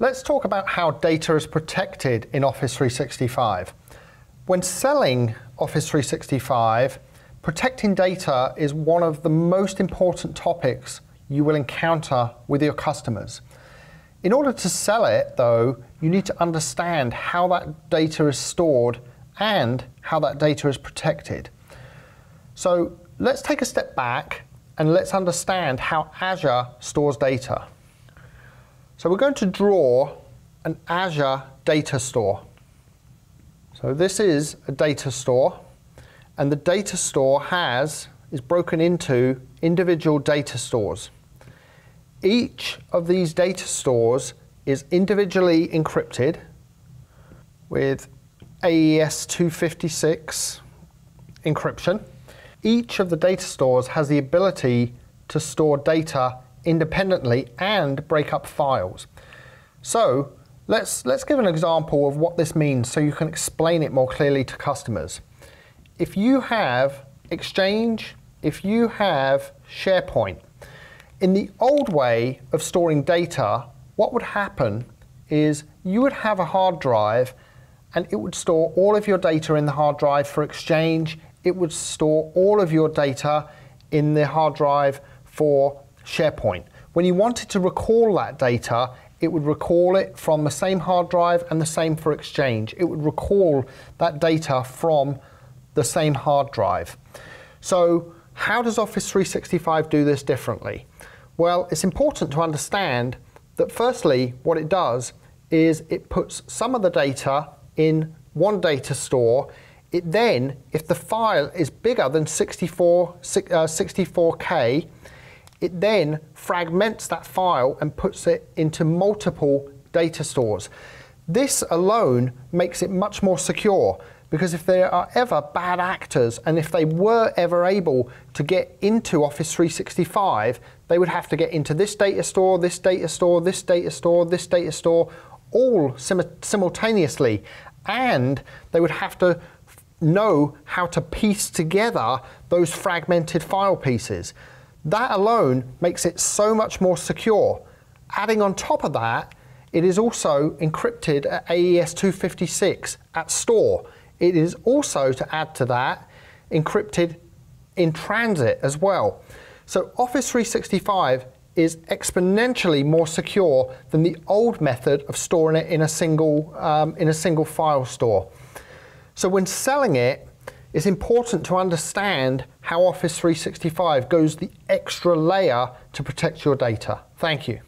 Let's talk about how data is protected in Office 365. When selling Office 365, protecting data is one of the most important topics you will encounter with your customers. In order to sell it, though, you need to understand how that data is stored and how that data is protected. So let's take a step back and let's understand how Azure stores data. So we're going to draw an Azure data store. So this is a data store, and the data store has is broken into individual data stores. Each of these data stores is individually encrypted with AES 256 encryption. Each of the data stores has the ability to store data independently and break up files. So let's, let's give an example of what this means so you can explain it more clearly to customers. If you have Exchange, if you have SharePoint, in the old way of storing data, what would happen is you would have a hard drive and it would store all of your data in the hard drive for Exchange. It would store all of your data in the hard drive for SharePoint. When you wanted to recall that data, it would recall it from the same hard drive and the same for Exchange. It would recall that data from the same hard drive. So how does Office 365 do this differently? Well, it's important to understand that firstly, what it does is it puts some of the data in one data store. It then, if the file is bigger than 64, uh, 64K, it then fragments that file and puts it into multiple data stores. This alone makes it much more secure because if there are ever bad actors and if they were ever able to get into Office 365, they would have to get into this data store, this data store, this data store, this data store, all sim simultaneously. And they would have to know how to piece together those fragmented file pieces. That alone makes it so much more secure. Adding on top of that, it is also encrypted at AES 256 at store. It is also, to add to that, encrypted in transit as well. So Office 365 is exponentially more secure than the old method of storing it in a single, um, in a single file store. So when selling it, it's important to understand how Office 365 goes the extra layer to protect your data. Thank you.